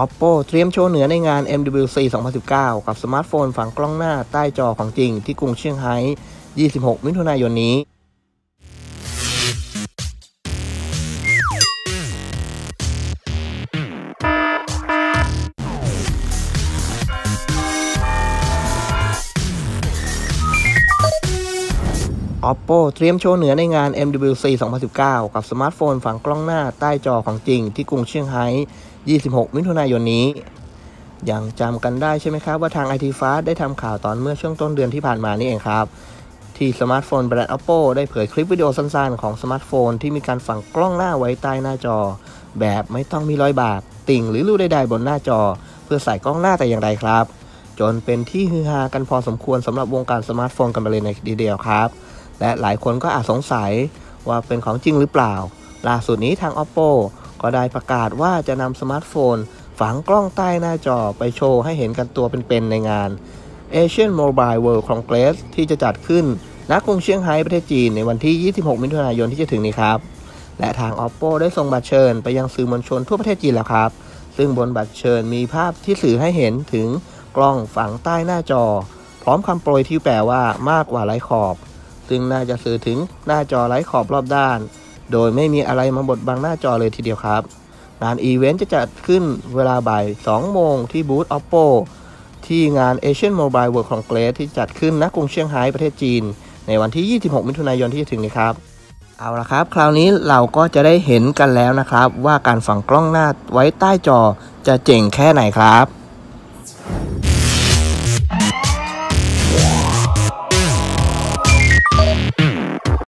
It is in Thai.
Oppo เตรียมโชว์เหนือในงาน MWC 2019 กับสมาร์ทโฟนฝังกล้องหน้าใต้จอของจริงที่กรุงเซี่ยงไฮ้ 26 มิถุนายนนี้ Oppo เตรียมโชว์เหนือในงาน MWC 2019 กับสมาร์ทโฟนฝังกล้องหน้าใต้จอของจริงที่กรุงเซี่ยงไฮ้ 26 มิถุนายนนี้ ยังจำกันได้ใช่ไหมครับว่าทาง IT Fast ได้ทำข่าวตอนเมื่อช่วงต้นเดือนที่ผ่านมานี่เองครับ ที่สมาร์ทโฟนแบรนด์ Oppo ได้เผยคลิปวิดีโอสั้นๆ ของสมาร์ทโฟนที่มีการฝังกล้องหน้าไว้ใต้หน้าจอ แบบไม่ต้องมีรอยบาก ติ่งหรือรูใดๆบนหน้าจอ เพื่อใส่กล้องหน้าแต่อย่างใดครับ จนเป็นที่ฮือฮากันพอสมควรสำหรับวงการสมาร์ทโฟนกันไปเลยในทีเดียวครับ และหลายคนก็อาจสงสัยว่าเป็นของจริงหรือเปล่า ล่าสุดนี้ทาง Oppo ก็ได้ประกาศว่าจะนำสมาร์ทโฟน ฝังกล้องใต้หน้าจอไปโชว์ให้เห็นกันตัวเป็นๆในงาน Asian Mobile World Congress ที่จะจัดขึ้นณกรุงเชียงไฮ้ประเทศจีนในวันที่ 26 มิถุนายนที่จะถึงนี้ครับ และทาง Oppo ได้ส่งบัตรเชิญไปยังสื่อมวลชนทั่วประเทศจีนแล้วครับ ซึ่งบนบัตรเชิญมีภาพที่สื่อให้เห็นถึงกล้องฝังใต้หน้าจอ พร้อมคำโปรยที่แปลว่ามากกว่าไร้ขอบ ซึ่งน่าจะสื่อถึงหน้าจอไร้ขอบรอบด้าน โดยไม่มีอะไรมาบดบังหน้าจอเลยทีเดียวครับ งานอีเวนต์จะจัดขึ้นเวลาบ่าย 2 โมงที่บูธ Oppo ที่งาน Asian Mobile World Congress ที่จัดขึ้นณกรุงเชียงไฮ้ประเทศจีน ในวันที่ 26 มิถุนายนที่จะถึงนี้ครับเอาละครับ คราวนี้เราก็จะได้เห็นกันแล้วนะครับ ว่าการฝังกล้องหน้าไว้ใต้จอจะเจ๋งแค่ไหนครับ